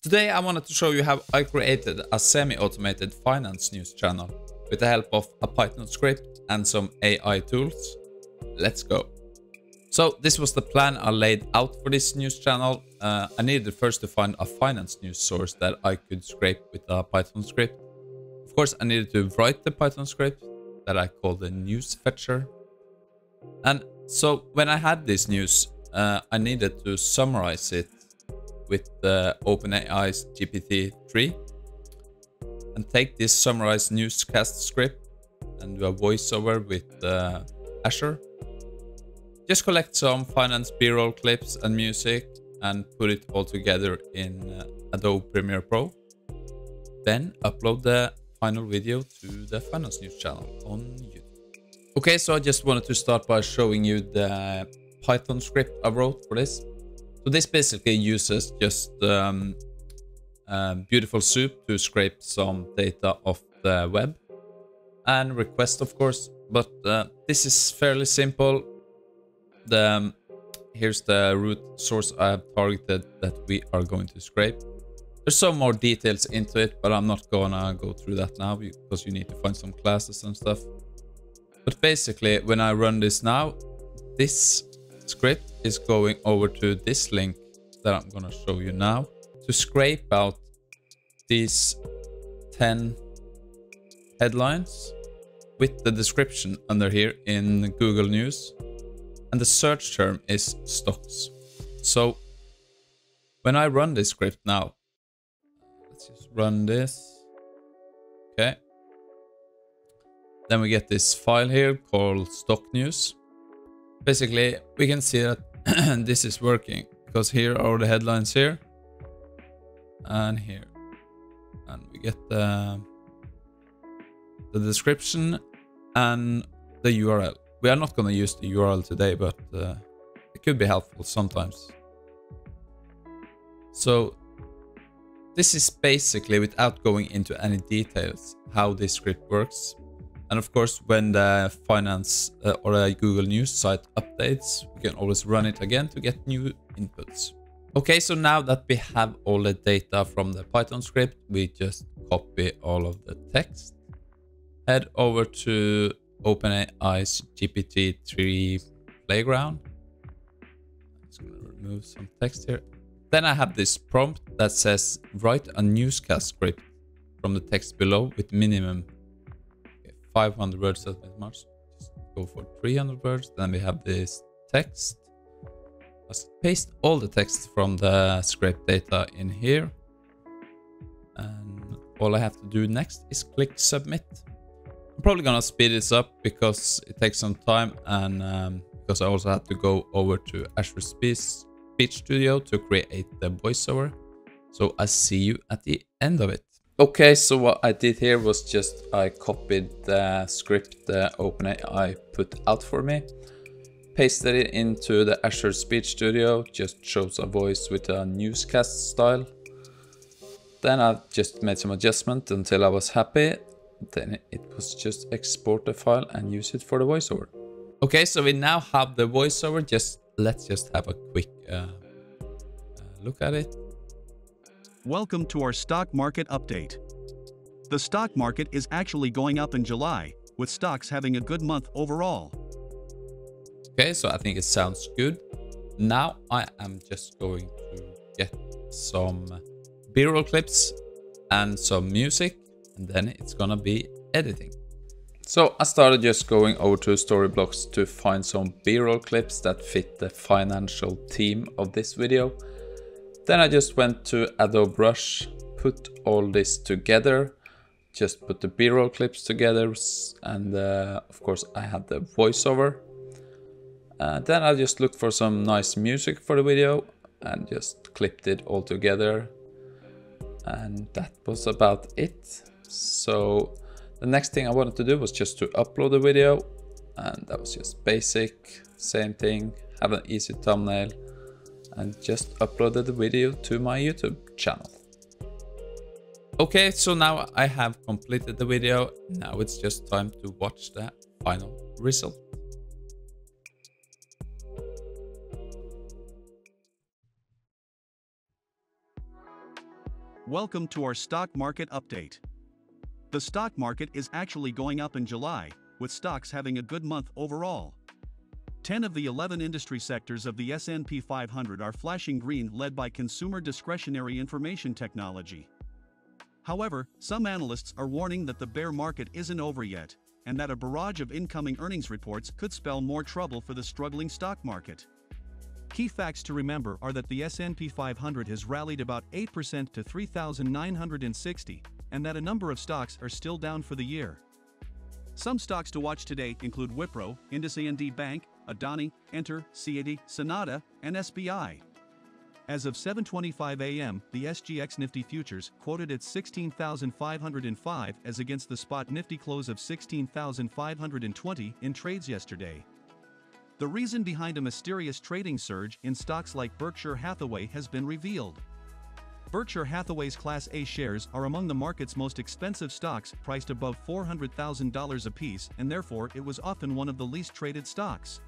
Today I wanted to show you how I created a semi-automated finance news channel with the help of a Python script and some AI tools. Let's go. So this was the plan I laid out for this news channel. Uh, I needed first to find a finance news source that I could scrape with a Python script. Of course I needed to write the Python script that I called the news fetcher. And so when I had this news, uh, I needed to summarize it with the OpenAI's GPT-3 and take this summarized newscast script and do a voiceover with uh, Azure. Just collect some finance b-roll clips and music and put it all together in uh, Adobe Premiere Pro. Then upload the final video to the Finance News channel on YouTube. Okay, so I just wanted to start by showing you the Python script I wrote for this. So this basically uses just um, beautiful soup to scrape some data off the web and request, of course. But uh, this is fairly simple. The um, here's the root source I have targeted that we are going to scrape. There's some more details into it, but I'm not gonna go through that now because you need to find some classes and stuff. But basically, when I run this now, this script is going over to this link that I'm gonna show you now to scrape out these 10 headlines with the description under here in Google News. And the search term is stocks. So when I run this script now, let's just run this. Okay. Then we get this file here called stock news. Basically, we can see that this is working because here are the headlines here and here and we get the the description and the URL. We are not going to use the URL today, but uh, it could be helpful sometimes. So this is basically, without going into any details, how this script works. And of course, when the finance uh, or a Google News site updates, we can always run it again to get new inputs. Okay, so now that we have all the data from the Python script, we just copy all of the text. Head over to OpenAI's GPT-3 playground. I'm just gonna remove some text here. Then I have this prompt that says write a newscast script from the text below with minimum 500 words as much. Just go for 300 words. Then we have this text. Just paste all the text from the script data in here. And all I have to do next is click submit. I'm probably gonna speed this up because it takes some time and um, because I also have to go over to Azure Speech Studio to create the voiceover. So I see you at the end of it. Okay, so what I did here was just I copied the script the OpenAI put out for me, pasted it into the Azure Speech Studio, just chose a voice with a newscast style. Then I just made some adjustment until I was happy. Then it was just export the file and use it for the voiceover. Okay, so we now have the voiceover. Just let's just have a quick uh, uh, look at it. Welcome to our stock market update. The stock market is actually going up in July, with stocks having a good month overall. Okay, so I think it sounds good. Now I am just going to get some b-roll clips and some music, and then it's gonna be editing. So I started just going over to Storyblocks to find some b-roll clips that fit the financial theme of this video. Then I just went to Adobe Rush, put all this together, just put the b-roll clips together, and uh, of course I had the voiceover. Uh, then I just looked for some nice music for the video and just clipped it all together. And that was about it. So the next thing I wanted to do was just to upload the video and that was just basic, same thing, have an easy thumbnail and just uploaded the video to my YouTube channel. Okay, so now I have completed the video. Now it's just time to watch the final result. Welcome to our stock market update. The stock market is actually going up in July, with stocks having a good month overall. 10 of the 11 industry sectors of the S&P 500 are flashing green led by consumer discretionary information technology. However, some analysts are warning that the bear market isn't over yet, and that a barrage of incoming earnings reports could spell more trouble for the struggling stock market. Key facts to remember are that the S&P 500 has rallied about 8% to 3,960, and that a number of stocks are still down for the year. Some stocks to watch today include Wipro, IndusInd Bank, Adani, Enter, CAD, Sonata, and SBI. As of 7:25 a.m., the SGX Nifty futures quoted at 16,505 as against the spot Nifty close of 16,520 in trades yesterday. The reason behind a mysterious trading surge in stocks like Berkshire Hathaway has been revealed. Berkshire Hathaway's Class A shares are among the market's most expensive stocks priced above $400,000 apiece and therefore it was often one of the least traded stocks.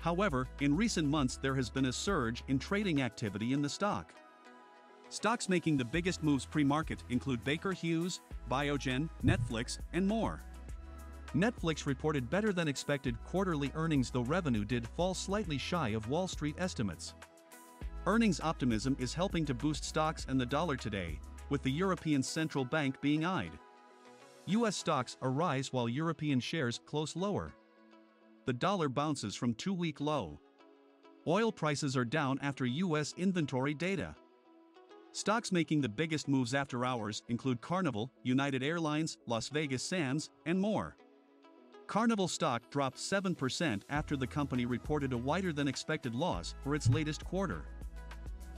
However, in recent months there has been a surge in trading activity in the stock. Stocks making the biggest moves pre-market include Baker Hughes, Biogen, Netflix, and more. Netflix reported better than expected quarterly earnings though revenue did fall slightly shy of Wall Street estimates. Earnings optimism is helping to boost stocks and the dollar today, with the European Central Bank being eyed. US stocks arise while European shares close lower. The dollar bounces from two-week low. Oil prices are down after US inventory data. Stocks making the biggest moves after hours include Carnival, United Airlines, Las Vegas Sands, and more. Carnival stock dropped 7% after the company reported a wider than expected loss for its latest quarter.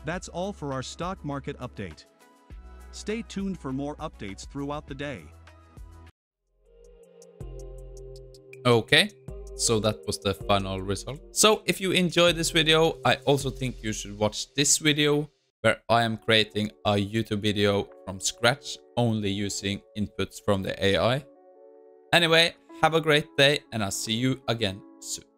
That's all for our stock market update. Stay tuned for more updates throughout the day. Okay, so that was the final result. So if you enjoyed this video, I also think you should watch this video where I am creating a YouTube video from scratch only using inputs from the AI. Anyway, have a great day and I'll see you again soon.